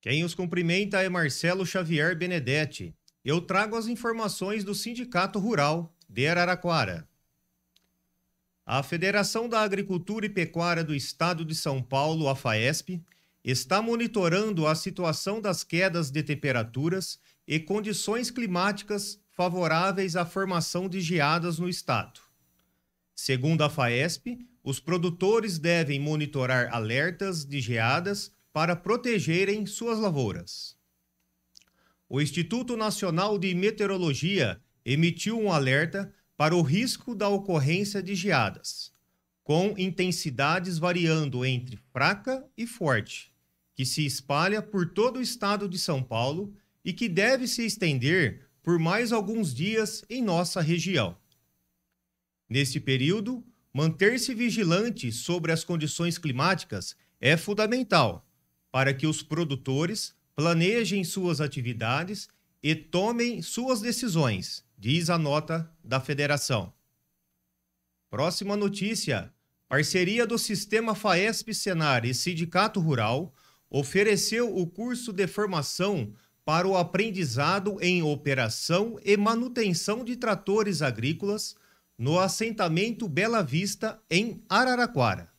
Quem os cumprimenta é Marcelo Xavier Benedetti. Eu trago as informações do Sindicato Rural de Araraquara. A Federação da Agricultura e Pecuária do Estado de São Paulo, a FAESP, está monitorando a situação das quedas de temperaturas e condições climáticas favoráveis à formação de geadas no estado. Segundo a FAESP, os produtores devem monitorar alertas de geadas para protegerem suas lavouras. O Instituto Nacional de Meteorologia emitiu um alerta para o risco da ocorrência de geadas, com intensidades variando entre fraca e forte, que se espalha por todo o estado de São Paulo e que deve se estender por mais alguns dias em nossa região. Neste período, manter-se vigilante sobre as condições climáticas é fundamental para que os produtores planejem suas atividades e tomem suas decisões, diz a nota da federação. Próxima notícia: parceria do Sistema FAESP Senar e Sindicato Rural ofereceu o curso de formação para o aprendizado em operação e manutenção de tratores agrícolas no assentamento Bela Vista, em Araraquara.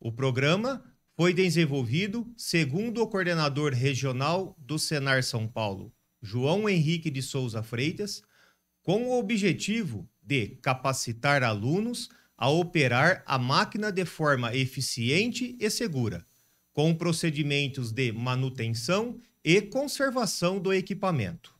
O programa foi desenvolvido segundo o coordenador regional do Senar São Paulo, João Henrique de Souza Freitas, com o objetivo de capacitar alunos a operar a máquina de forma eficiente e segura, com procedimentos de manutenção e conservação do equipamento.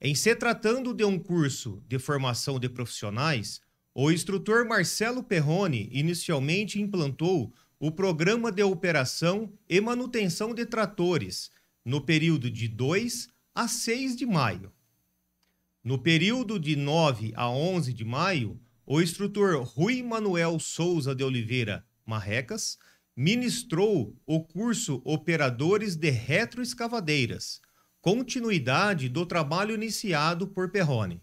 Em se tratando de um curso de formação de profissionais, o instrutor Marcelo Perrone inicialmente implantou o programa de operação e manutenção de tratores no período de 2 a 6 de maio. No período de 9 a 11 de maio, o instrutor Rui Manuel Souza de Oliveira Marrecas ministrou o curso Operadores de Retroescavadeiras, continuidade do trabalho iniciado por Perrone.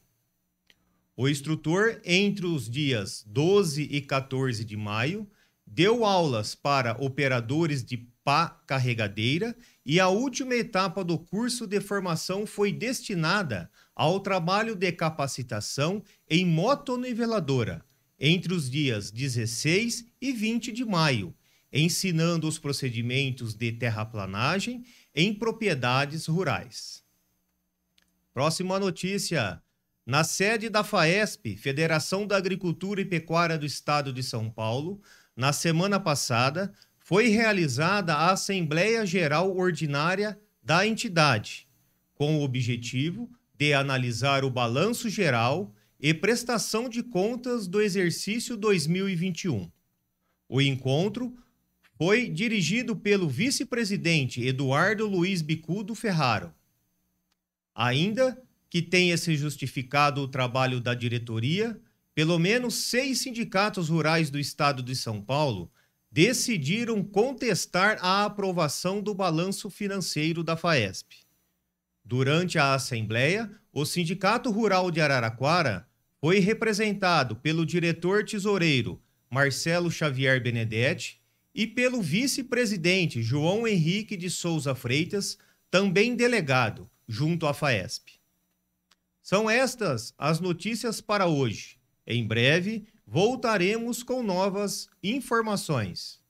O instrutor, entre os dias 12 e 14 de maio, deu aulas para operadores de pá carregadeira e a última etapa do curso de formação foi destinada ao trabalho de capacitação em motoniveladora, entre os dias 16 e 20 de maio, ensinando os procedimentos de terraplanagem em propriedades rurais. Próxima notícia. Na sede da FAESP, Federação da Agricultura e Pecuária do Estado de São Paulo, na semana passada, foi realizada a Assembleia Geral Ordinária da entidade, com o objetivo de analisar o balanço geral e prestação de contas do exercício 2021. O encontro foi dirigido pelo vice-presidente Eduardo Luiz Bicudo Ferraro. Ainda que tenha se justificado o trabalho da diretoria, pelo menos seis sindicatos rurais do estado de São Paulo decidiram contestar a aprovação do balanço financeiro da FAESP. Durante a Assembleia, o Sindicato Rural de Araraquara foi representado pelo diretor tesoureiro Marcelo Xavier Benedetti e pelo vice-presidente João Henrique de Souza Freitas, também delegado, junto à FAESP. São estas as notícias para hoje. Em breve, voltaremos com novas informações.